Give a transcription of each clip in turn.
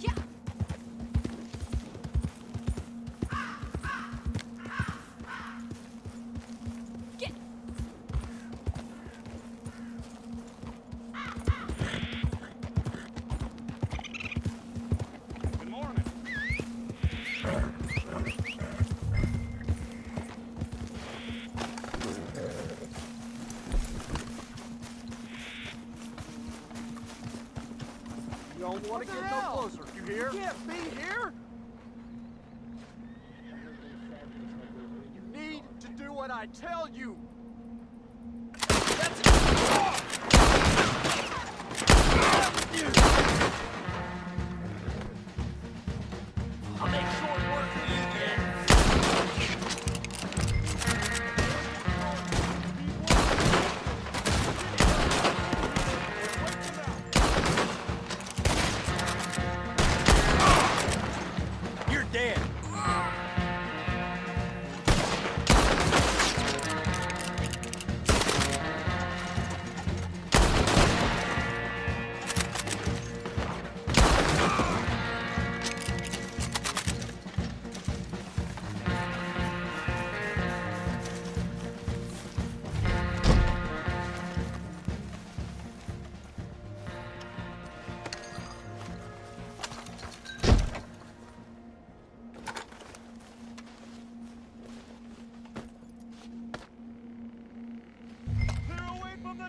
Yeah. Don't want to get hell? no closer. You hear? You can't be here. You need to do what I tell you.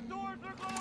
doors are closed!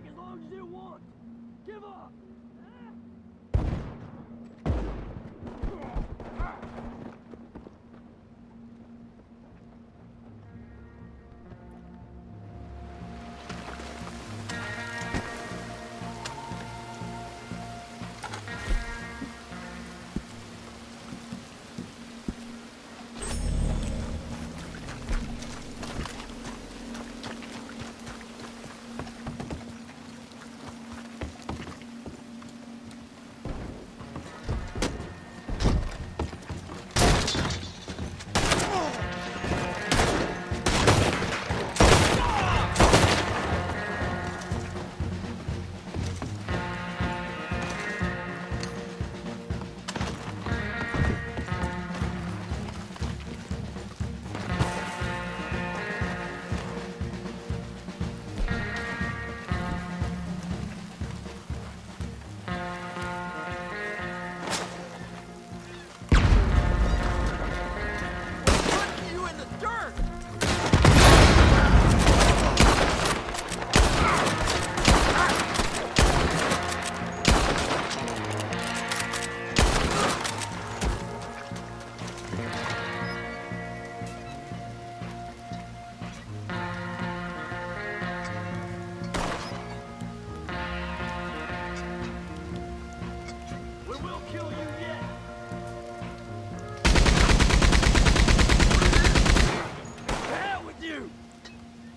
take as long as you want. Give up!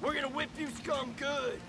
We're gonna whip you scum good!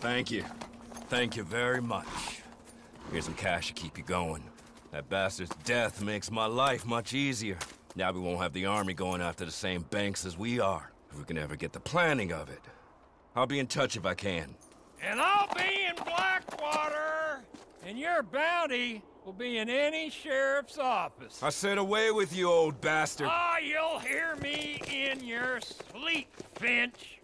Thank you. Thank you very much. Here's some cash to keep you going. That bastard's death makes my life much easier. Now we won't have the army going after the same banks as we are, if we can ever get the planning of it. I'll be in touch if I can. And I'll be in Blackwater, and your bounty will be in any sheriff's office. I said away with you, old bastard. Ah, you'll hear me in your sleep, Finch.